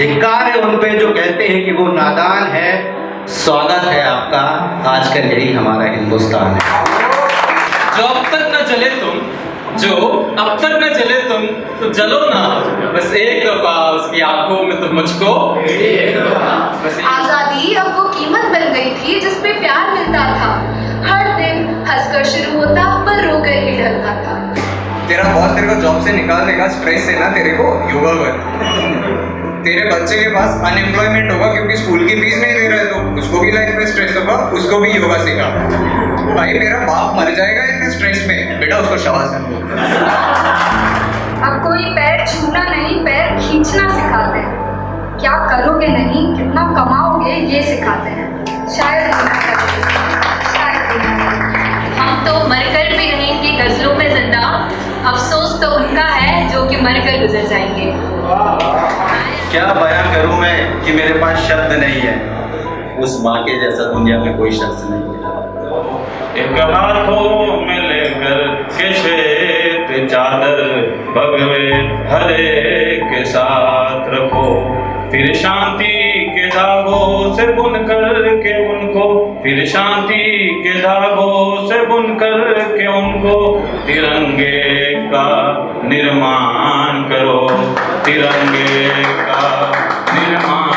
धिक्कार है उन पे जो कहते हैं कि वो नादान है। स्वागत है आपका। आजकल यही हमारा हिंदुस्तान है। जो अब तक न जले तुम जो अब तक न जले तुम तो जलो ना। बस एक दफ़ा उसकी आँखों में तुम मुझको। आज़ादी अब वो कीमत बन गई थी जिस पे प्यार मिलता था। हर दिन हंसकर शुरू होता पर रोकर ही ढलता था। तेरा बॉस तेरे को जॉब से निकाल देगा स्ट्रेस है ना तेरे को योगा कर तेरे बच्चे के पास अनएम्प्लॉयमेंट होगा क्योंकि स्कूल की फ़ीस नहीं दे रहे तो उसको भी लाइफ में स्ट्रेस होगा उसको भी योगा सिखा। भाई मेरा बाप मर जाएगा इतने स्ट्रेस में। बेटा उसको शाबाश। है अब कोई पैर छूना नहीं पैर खींचना सिखाते हैं। क्या करोगे नहीं कितना कमाओगे ये सिखाते हैं। शायद। हम तो मरकर भी रहेंगे गजलों में ज़िंदा। अफसोस तो उनका है जो कि मरकर गुजर जाएँगे। क्या बयां करूँ मैं कि मेरे पास शब्द नहीं है? उस माँ के जैसा दुनिया में कोई शख्स नहीं है। एक हाथों में लेकर चादर भगवे हरे के साथ रखो। फिर शांति के धागों से बुन कर के उनको। फिर शांति के धागों से बुन कर के उनको। तिरंगे का निर्माण करो। तिरंगे का निर्माण।